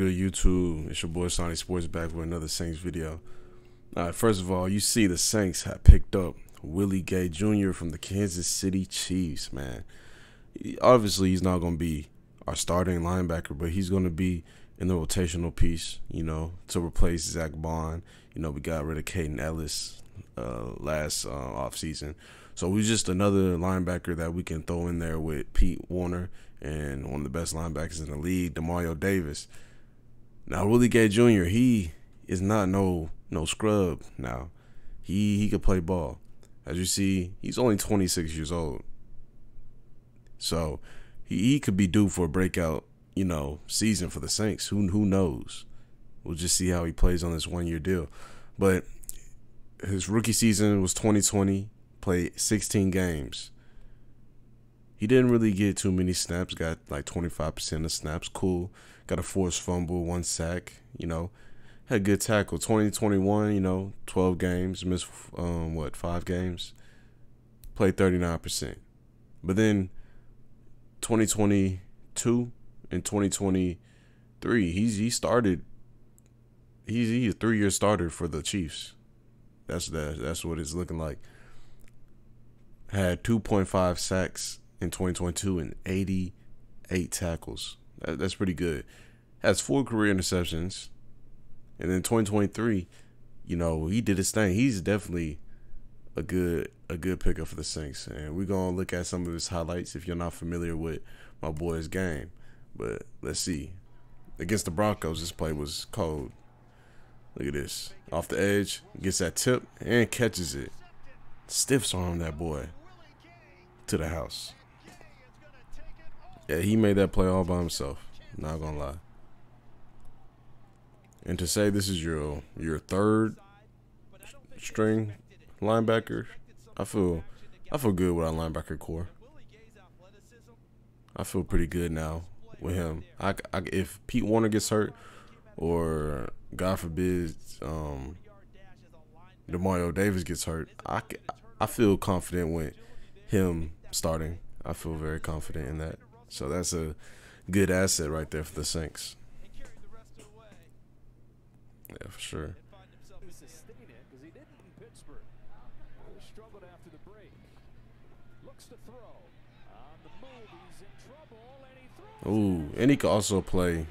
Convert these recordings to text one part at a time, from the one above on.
good, YouTube? It's your boy Sanii Sports back with another Saints video. All right, first of all, you see the Saints have picked up Willie Gay Jr. from the Kansas City Chiefs, man. Obviously, he's not going to be our starting linebacker, but he's going to be in the rotational piece, you know, to replace Zack Baun. You know, we got rid of Kaden Elliss uh, last uh, offseason. So we're just another linebacker that we can throw in there with Pete Werner and one of the best linebackers in the league, Demario Davis. Now Willie Gay Jr. He is not no no scrub. Now he he could play ball. As you see, he's only 26 years old. So he, he could be due for a breakout, you know, season for the Saints. Who who knows? We'll just see how he plays on this one year deal. But his rookie season was 2020 played 16 games. He didn't really get too many snaps, got like 25% of snaps. Cool. Got a forced fumble, one sack, you know. Had good tackle. 2021, you know, 12 games, missed um what, 5 games. Played 39%. But then 2022 and 2023, he's he started he's he's a 3-year starter for the Chiefs. That's that that's what it's looking like had 2.5 sacks in 2022 and 88 tackles. That, that's pretty good. Has four career interceptions. And then 2023, you know, he did his thing. He's definitely a good a good pickup for the Saints. And we're gonna look at some of his highlights if you're not familiar with my boy's game. But let's see. Against the Broncos, this play was cold. Look at this. Off the edge, gets that tip and catches it. Stiffs on that boy to the house. Yeah, he made that play all by himself. Not gonna lie. And to say this is your your third string linebacker, I feel I feel good with our linebacker corps. I feel pretty good now with him. I, I if Pete Werner gets hurt, or God forbid, um, Demario Davis gets hurt, I I feel confident with him starting. I feel very confident in that. So that's a good asset right there for the Saints. Yeah, for sure. Ooh, and he could also play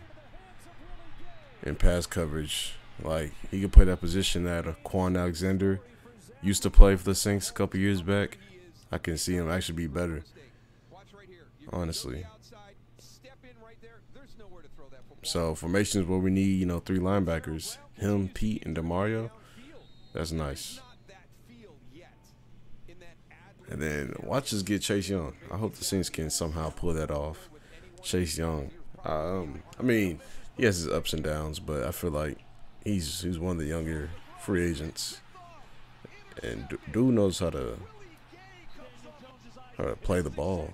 in pass coverage. Like he could play that position that Kwon Alexander used to play for the Saints a couple years back. I can see him actually be better. Honestly. So formations where we need, you know, three linebackers. Him, Pete, and Demario. That's nice. And then watch us get Chase Young. I hope the Saints can somehow pull that off. Chase Young. Um, I mean, he has his ups and downs, but I feel like he's he's one of the younger free agents, and dude knows how to how to play the ball.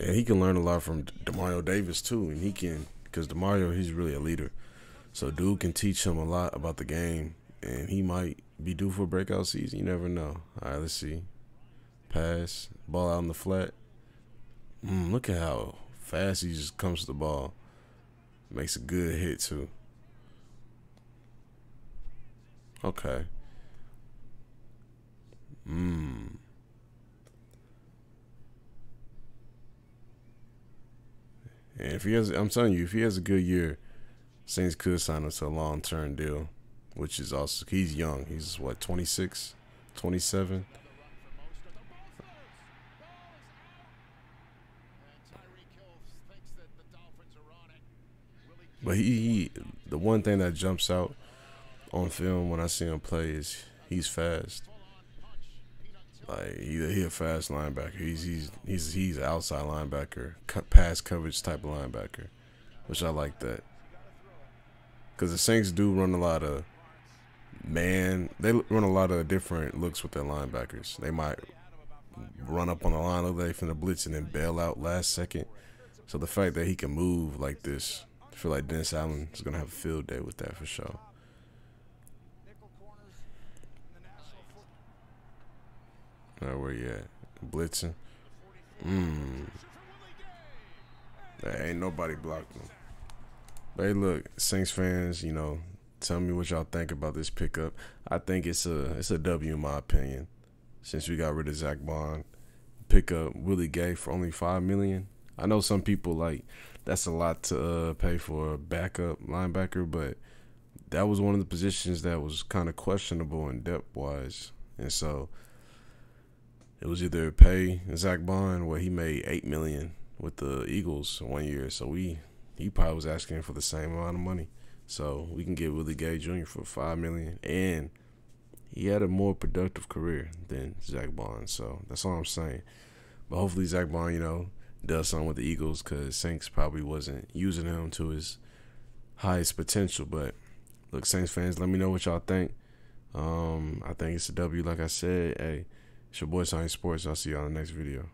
And he can learn a lot from Demario Davis too, and he can because Demario he's really a leader, so dude can teach him a lot about the game, and he might be due for a breakout season. You never know. All right, let's see. Pass, ball out on the flat. Mm, look at how fast he just comes to the ball. Makes a good hit too. Okay. Hmm. And if he has, I'm telling you, if he has a good year, Saints could sign him to a long term deal, which is also, he's young. He's what, 26, 27? But he, he, the one thing that jumps out on film when I see him play is he's fast. Like he he a fast linebacker. He's he's he's he's an outside linebacker, pass coverage type of linebacker, which I like that. Cause the Saints do run a lot of man. They run a lot of different looks with their linebackers. They might run up on the line of they finna blitz and then bail out last second. So the fact that he can move like this, I feel like Dennis Allen is gonna have a field day with that for sure. Now where you at? Blitzing. Mmm. Ain't nobody blocked him. But hey, look, Saints fans, you know, tell me what y'all think about this pickup. I think it's a it's a W in my opinion. Since we got rid of Zack Baun, pick up Willie Gay for only five million. I know some people like that's a lot to uh, pay for a backup linebacker, but that was one of the positions that was kind of questionable in depth wise, and so it was either pay Zack Baun what he made eight million with the Eagles one year, so we he probably was asking for the same amount of money. So we can get Willie Gay Jr. for five million, and he had a more productive career than Zack Baun. So that's all I'm saying. But hopefully Zack Baun, you know, does something with the Eagles because Saints probably wasn't using him to his highest potential. But look, Saints fans, let me know what y'all think. Um, I think it's a W, like I said. Hey. It's your boy Sanii Sports. I'll see you on the next video.